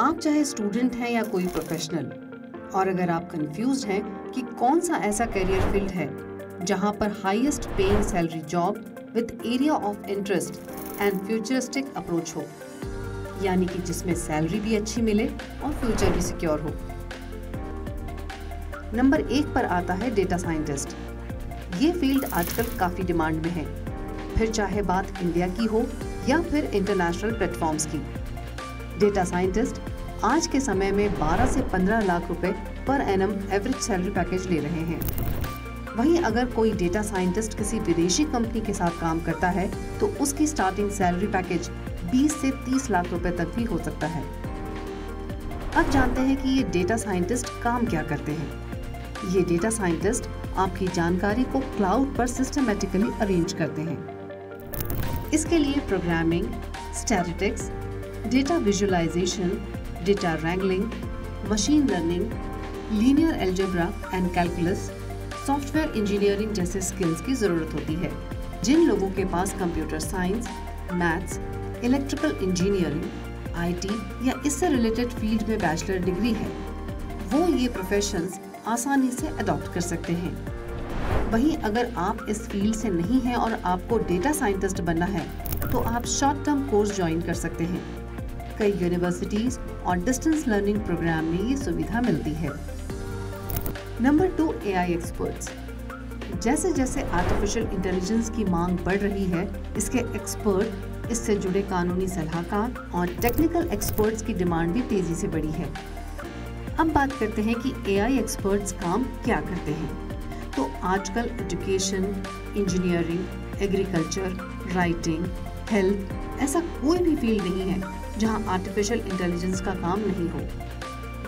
आप चाहे स्टूडेंट हैं या कोई प्रोफेशनल और अगर आप कंफ्यूज हैं कि कौन सा ऐसा करियर फ़ील्ड है जहाँ पर highest paying salary job with area of interest and futuristic approach हो, यानी कि जिसमें सैलरी भी अच्छी मिले और फ्यूचर भी सिक्योर हो। नंबर एक पर आता है डेटा साइंटिस्ट ये फ़ील्ड आजकल काफ़ी डिमांड में है। फिर चाहे बात इंडिया की हो या फिर इंटरनेशनल प्लेटफॉर्म्स की डेटा साइंटिस्ट आज के समय में 12 से 15 लाख रुपए per annum average salary package ले रहे हैं। वहीं अगर कोई डेटा साइंटिस्ट किसी विदेशी कंपनी के साथ काम करता है तो उसकी स्टार्टिंग सैलरी पैकेज 20 से 30 लाख रुपए तक भी हो सकता है। अब जानते हैं कि ये डेटा साइंटिस्ट काम क्या करते हैं। ये डेटा साइंटिस्ट आपकी जानकारी को क्लाउड पर सिस्टमेटिकली अरेंज करते हैं। इसके लिए programming statistics data visualisation data wrangling machine learning linear algebra and calculus software engineering जैसे स्किल्स की ज़रूरत होती है। जिन लोगों के पास computer science maths electrical engineering IT या इससे रिलेटेड फ़ील्ड में बैचलर डिग्री है, वो ये प्रोफेशंस आसानी से अडॉप्ट कर सकते हैं। वहीं अगर आप इस फ़ील्ड से नहीं हैं और आपको डेटा साइंटिस्ट बनना है तो आप शॉर्ट टर्म कोर्स ज्वाइन कर सकते हैं। कई यूनिवर्सिटीज और डिस्टेंस लर्निंग प्रोग्राम में ये सुविधा मिलती है। Number two A I experts जैसे जैसे आर्टिफिशियल इंटेलिजेंस की मांग बढ़ रही है, इसके एक्सपर्ट इससे जुड़े कानूनी सलाहकार और टेक्निकल एक्सपर्ट्स की डिमांड भी तेज़ी से बढ़ी है। अब बात करते हैं कि एआई एक्सपर्ट्स काम क्या करते हैं। तो आजकल education engineering agriculture writing health ऐसा कोई भी फ़ील्ड नहीं है। जहाँ आर्टिफिशियल इंटेलिजेंस का काम नहीं हो।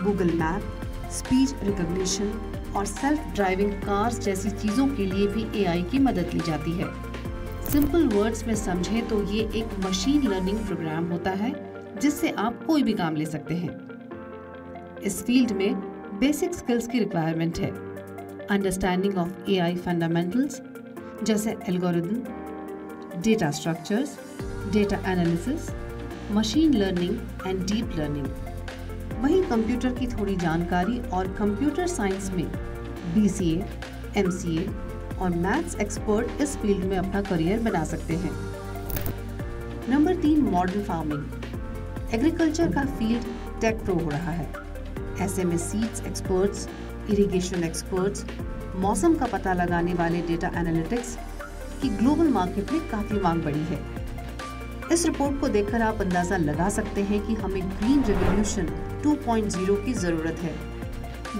गूगल मैप स्पीच रिकॉग्निशन और सेल्फ ड्राइविंग कार्स जैसी चीज़ों के लिए भी एआई की मदद ली जाती है। सिंपल वर्ड्स में समझे तो ये एक मशीन लर्निंग प्रोग्राम होता है, जिससे आप कोई भी काम ले सकते हैं। इस फ़ील्ड में बेसिक स्किल्स की रिक्वायरमेंट है। अंडरस्टैंडिंग ऑफ़ एआई फंडामेंटल्स जैसे algorithm data structures data analysis machine learning and deep learning. वहीं कंप्यूटर की थोड़ी जानकारी और कंप्यूटर साइंस में बी सी और मैथ्स एक्सपर्ट इस फ़ील्ड में अपना करियर बना सकते हैं। नंबर तीन मॉडर्न फ़ार्मिंग। एग्रीकल्चर का फ़ील्ड टेक प्रो हो रहा है। ऐसे में सीड्स एक्सपर्ट्स, इरिगेशन एक्सपर्ट्स, मौसम का पता लगाने वाले डेटा एनालिटिक्स की ग्लोबल मार्केट में काफ़ी मांग बढ़ी है। इस रिपोर्ट को देखकर आप अंदाज़ा लगा सकते हैं कि हमें ग्रीन रेवोल्यूशन 2.0 की ज़रूरत है,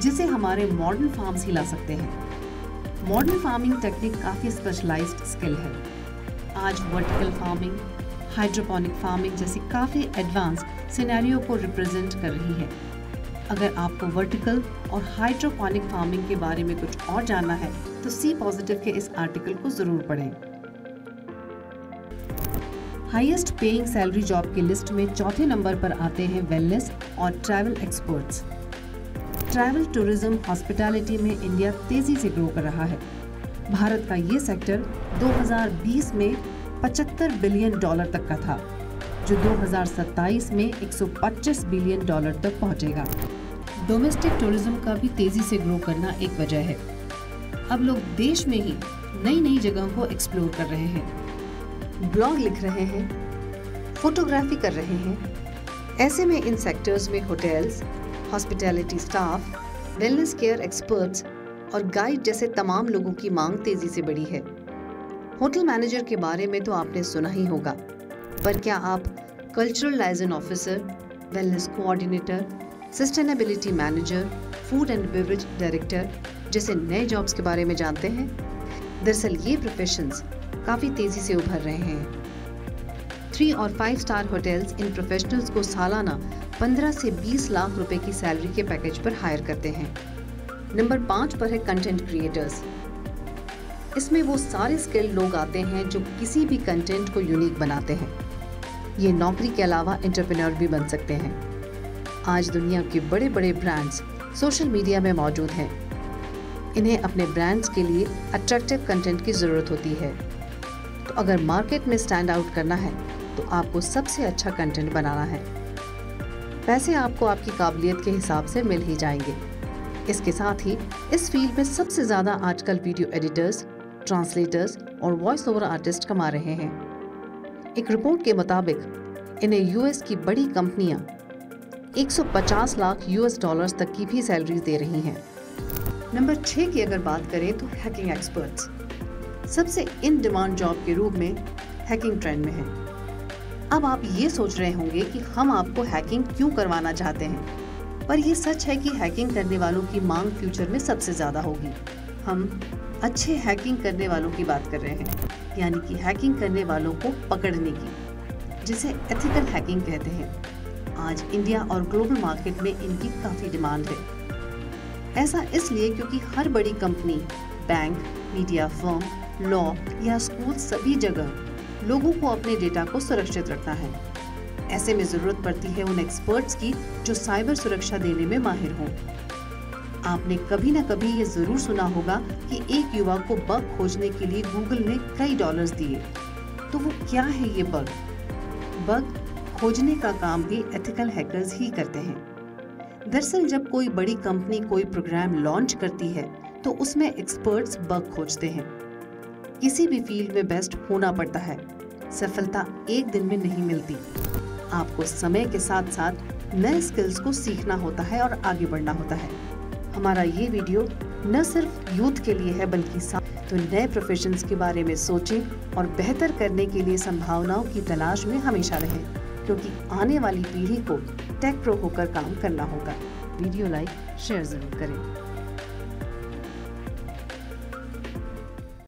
जिसे हमारे मॉडर्न फार्म्स ही ला सकते हैं। मॉडर्न फ़ार्मिंग टेक्निक काफ़ी स्पेशलाइज्ड स्किल है। आज वर्टिकल फ़ार्मिंग हाइड्रोपोनिक फ़ार्मिंग जैसी काफ़ी एडवांस सिनेरियो को रिप्रेजेंट कर रही है। अगर आपको वर्टिकल और हाइड्रोपोनिक फ़ार्मिंग के बारे में कुछ और जानना है तो सी पॉजिटिव के इस आर्टिकल को ज़रूर पढ़ें। हाईएस्ट पेइंग सैलरी जॉब की लिस्ट में चौथे नंबर पर आते हैं वेलनेस और travel experts. Travel tourism hospitality में इंडिया तेज़ी से ग्रो कर रहा है। भारत का ये सेक्टर 2020 में 75 बिलियन डॉलर तक का था, जो 2027 में 125 बिलियन डॉलर तक पहुंचेगा। डोमेस्टिक टूरिज़्म का भी तेज़ी से ग्रो करना एक वजह है। अब लोग देश में ही नई नई जगहों को एक्सप्लोर कर रहे हैं। ब्लॉग लिख रहे हैं, फोटोग्राफी कर रहे हैं, ऐसे में इन सेक्टर्स में hotels hospitality staff wellness care experts और गाइड जैसे तमाम लोगों की मांग तेज़ी से बढ़ी है। होटल मैनेजर के बारे में तो आपने सुना ही होगा, पर क्या आप cultural liaison officer wellness coordinator sustainability manager food and beverage director जैसे नए जॉब्स के बारे में जानते हैं? दरअसल ये प्रोफेशंस काफ़ी तेज़ी से उभर रहे हैं। थ्री और फाइव स्टार होटल्स इन प्रोफेशनल्स को सालाना 15 से 20 लाख रुपए की सैलरी के पैकेज पर हायर करते हैं। नंबर पाँच पर है कंटेंट क्रिएटर्स इसमें वो सारे स्किल लोग आते हैं जो किसी भी कंटेंट को यूनिक बनाते हैं। ये नौकरी के अलावा इंटरप्रेन्योर भी बन सकते हैं। आज दुनिया के बड़े बड़े ब्रांड्स सोशल मीडिया में मौजूद हैं। इन्हें अपने ब्रांड्स के लिए अट्रैक्टिव कंटेंट की ज़रूरत होती है। तो अगर मार्केट में स्टैंड आउट करना है तो आपको सबसे अच्छा कंटेंट बनाना है। पैसे आपको आपकी काबिलियत के हिसाब से मिल ही जाएँगे। इसके साथ ही, इस फ़ील्ड में सबसे ज़्यादा आजकल वीडियो एडिटर्स, ट्रांसलेटर्स और वॉइस ओवर आर्टिस्ट कमा रहे हैं। एक रिपोर्ट के मुताबिक, इन्हें यूएस की बड़ी कंपनियाँ 150 लाख यूएस डॉलर्स तक की भी सैलरीज दे रही हैं। नंबर छः की अगर बात करें तो हैकिंग एक्सपर्ट्स। सबसे इन डिमांड जॉब के रूप में हैकिंग ट्रेंड में है। अब आप ये सोच रहे होंगे कि हम आपको हैकिंग क्यों करवाना चाहते हैं? पर यह सच है कि हैकिंग करने वालों की मांग फ्यूचर में सबसे ज़्यादा होगी। हम अच्छे हैकिंग करने वालों की बात कर रहे हैं, यानी कि हैकिंग करने वालों को पकड़ने की, जिसे एथिकल हैकिंग कहते हैं। आज इंडिया और ग्लोबल मार्केट में इनकी काफ़ी डिमांड है। ऐसा इसलिए क्योंकि हर बड़ी company bank media firm law या स्कूल सभी जगह लोगों को अपने डेटा को सुरक्षित रखना है। ऐसे में ज़रूरत पड़ती है उन एक्सपर्ट्स की जो साइबर सुरक्षा देने में माहिर हों। आपने कभी ना कभी ये ज़रूर सुना होगा कि एक युवा को बग खोजने के लिए गूगल ने कई डॉलर्स दिए। तो वो क्या है ये बग बग खोजने का काम भी एथिकल हैकर्स ही करते हैं। दरअसल जब कोई बड़ी कंपनी कोई प्रोग्राम लॉन्च करती है तो उसमें एक्सपर्ट्स बग खोजते हैं। किसी भी फ़ील्ड में बेस्ट होना पड़ता है। सफलता एक दिन में नहीं मिलती। आपको समय के साथ साथ नए स्किल्स को सीखना होता है और आगे बढ़ना होता है। हमारा ये वीडियो न सिर्फ़ यूथ के लिए है, बल्कि तो नए प्रोफेशन के बारे में सोचें और बेहतर करने के लिए संभावनाओं की तलाश में हमेशा रहें, क्योंकि आने वाली पीढ़ी को टेक प्रो होकर काम करना होगा। वीडियो लाइक शेयर ज़रूर करें।